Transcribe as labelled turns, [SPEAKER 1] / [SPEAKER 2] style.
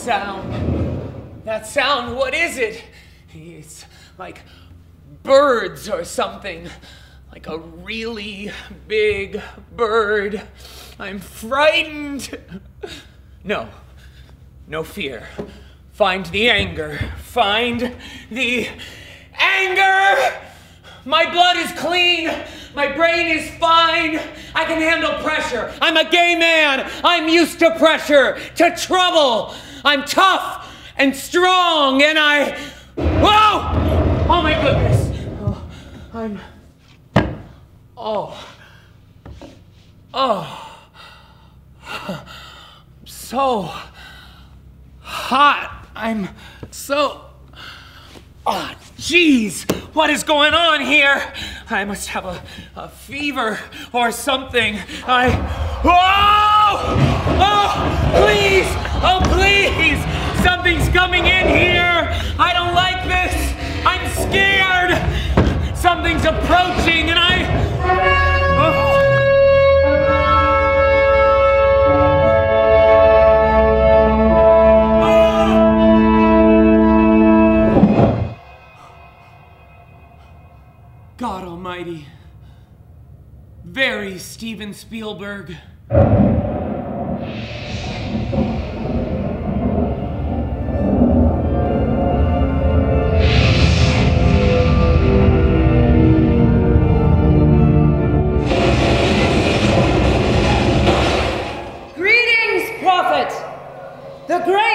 [SPEAKER 1] sound. That sound, what is it? It's like birds or something. Like a really big bird. I'm frightened. No, no fear. Find the anger. Find the anger! My blood is clean. My brain is fine. I can handle pressure. I'm a gay man. I'm used to pressure, to trouble. I'm tough and strong, and I. Whoa! Oh my goodness. Oh, I'm. Oh. Oh. So hot. I'm so. Oh, jeez, what is going on here? I must have a, a fever or something. I. Oh! Oh! Please! Oh, please! Something's coming in here! I don't like this! I'm scared! Something's approaching God Almighty. Very Steven Spielberg.
[SPEAKER 2] Greetings, prophet! The great